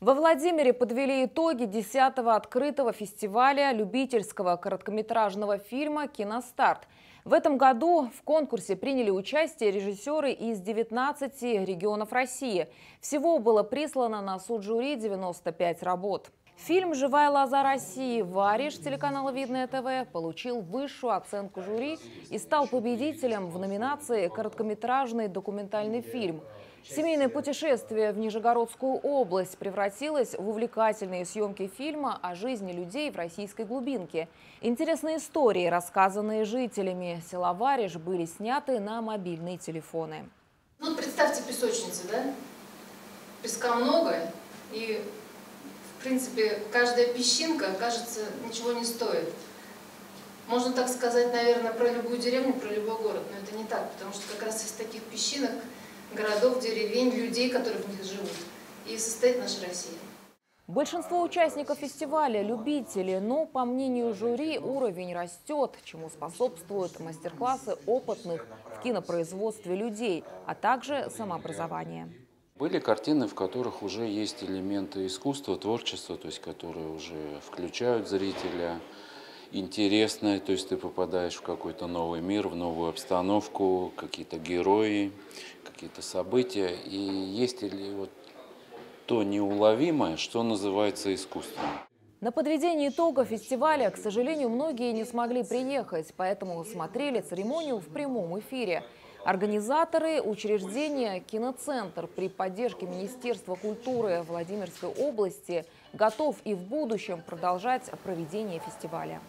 Во Владимире подвели итоги 10-го открытого фестиваля любительского короткометражного фильма «Киностарт». В этом году в конкурсе приняли участие режиссеры из 19 регионов России. Всего было прислано на суд жюри 95 работ. Фильм «Живая лоза России» Вариш телеканала «Видное ТВ» получил высшую оценку жюри и стал победителем в номинации «Короткометражный документальный фильм». Семейное путешествие в Нижегородскую область превратилось в увлекательные съемки фильма о жизни людей в российской глубинке. Интересные истории, рассказанные жителями села Вариш, были сняты на мобильные телефоны. Ну, представьте песочницу, да? Песка много, и в принципе, каждая песчинка, кажется, ничего не стоит. Можно так сказать, наверное, про любую деревню, про любой город, но это не так, потому что как раз из таких песчинок, городов, деревень, людей, которые в них живут, и состоит наша Россия. Большинство участников фестиваля – любители, но, по мнению жюри, уровень растет, чему способствуют мастер-классы опытных в кинопроизводстве людей, а также самообразование. Были картины, в которых уже есть элементы искусства, творчества, то есть которые уже включают зрителя, интересные, то есть ты попадаешь в какой-то новый мир, в новую обстановку, какие-то герои, какие-то события. И есть ли вот то неуловимое, что называется искусством. На подведение итогов фестиваля, к сожалению, многие не смогли приехать, поэтому смотрели церемонию в прямом эфире – Организаторы учреждения «Киноцентр» при поддержке Министерства культуры Владимирской области готов и в будущем продолжать проведение фестиваля.